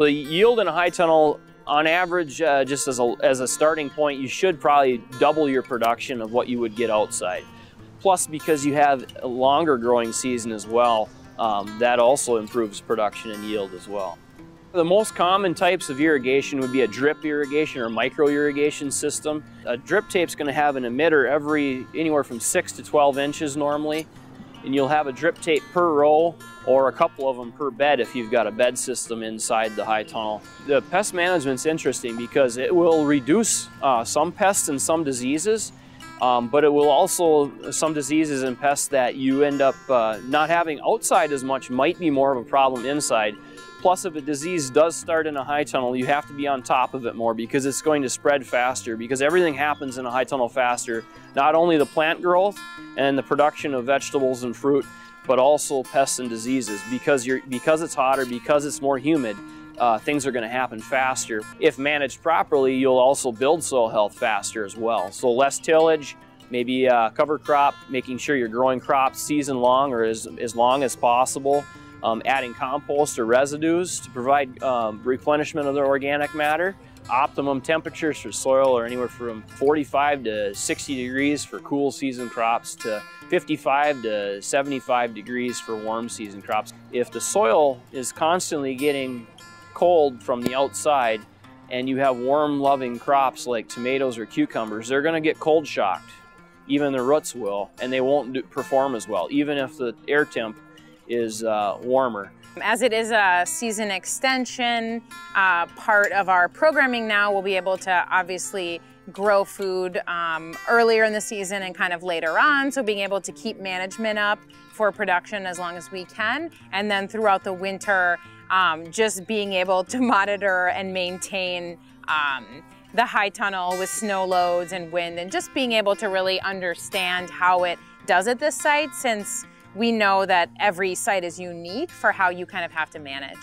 The yield in a high tunnel, on average, uh, just as a, as a starting point, you should probably double your production of what you would get outside. Plus, because you have a longer growing season as well, um, that also improves production and yield as well. The most common types of irrigation would be a drip irrigation or micro irrigation system. A drip tape's going to have an emitter every anywhere from 6 to 12 inches normally and you'll have a drip tape per row or a couple of them per bed if you've got a bed system inside the high tunnel. The pest management's interesting because it will reduce uh, some pests and some diseases, um, but it will also, some diseases and pests that you end up uh, not having outside as much might be more of a problem inside. Plus, if a disease does start in a high tunnel, you have to be on top of it more because it's going to spread faster because everything happens in a high tunnel faster. Not only the plant growth and the production of vegetables and fruit, but also pests and diseases. Because, you're, because it's hotter, because it's more humid, uh, things are going to happen faster. If managed properly, you'll also build soil health faster as well. So less tillage, maybe a cover crop, making sure you're growing crops season long or as, as long as possible um, adding compost or residues to provide um, replenishment of the organic matter. Optimum temperatures for soil are anywhere from 45 to 60 degrees for cool season crops to 55 to 75 degrees for warm season crops. If the soil is constantly getting cold from the outside and you have warm loving crops like tomatoes or cucumbers, they're going to get cold shocked. Even the roots will, and they won't do, perform as well, even if the air temp is uh, warmer. As it is a season extension uh, part of our programming now, we'll be able to obviously grow food um, earlier in the season and kind of later on. So being able to keep management up for production as long as we can. And then throughout the winter, um, just being able to monitor and maintain um, the high tunnel with snow loads and wind and just being able to really understand how it does at this site since we know that every site is unique for how you kind of have to manage.